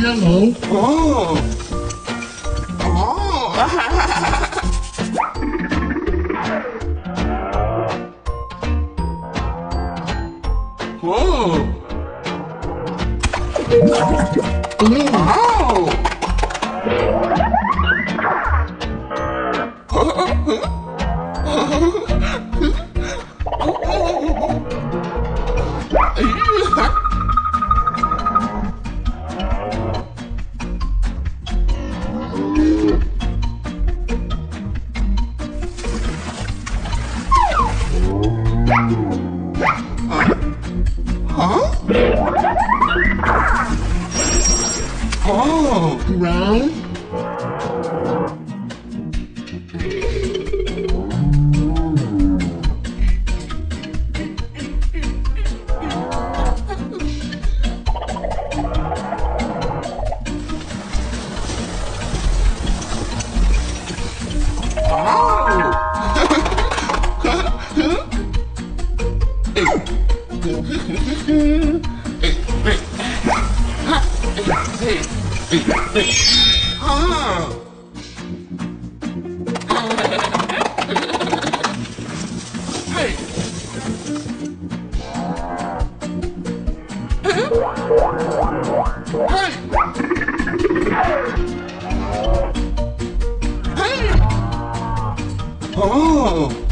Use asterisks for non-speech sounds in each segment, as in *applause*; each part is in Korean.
Yellow. Oh. *laughs* Oh. Whoa! Brown, Oh. *laughs* oh, *laughs* 선생님. 아. 어.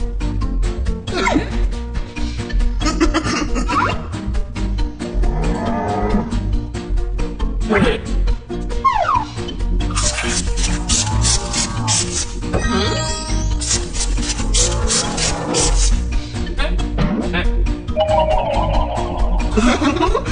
Ha ha ha!